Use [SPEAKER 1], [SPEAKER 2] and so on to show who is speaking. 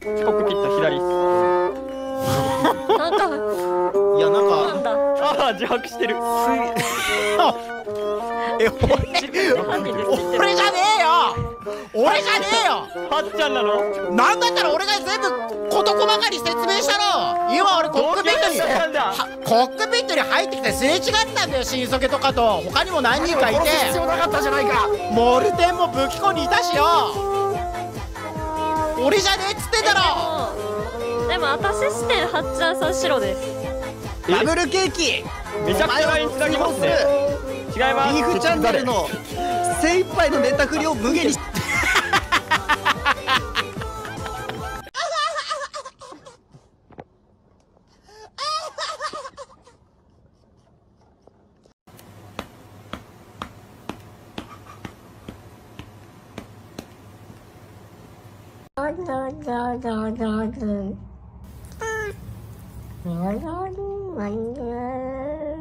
[SPEAKER 1] コックピット左っす
[SPEAKER 2] なんか
[SPEAKER 3] いやなんか。
[SPEAKER 1] ああ自白してる。
[SPEAKER 3] え俺じゃねえよ！
[SPEAKER 1] はっちゃんなの？
[SPEAKER 3] なんだったら俺が全部事細かに説明したろ！今俺コックピットにコックピットに入ってきてすれ違ったんだよ。新ソケとかと。他にも何人かいて。
[SPEAKER 4] 必要なかったじゃないか。
[SPEAKER 3] モルテンも武器庫にいたしよ。俺じゃねえっつってんだろ！
[SPEAKER 2] でも私視点はっちゃんさん白で。す
[SPEAKER 4] ダブルケーキ。
[SPEAKER 1] めちゃくちゃラインつなぎますね。違います。
[SPEAKER 4] ビーフチャンネルの精一杯のネタ振りを無限に
[SPEAKER 2] 走走走走走走啊我要进门来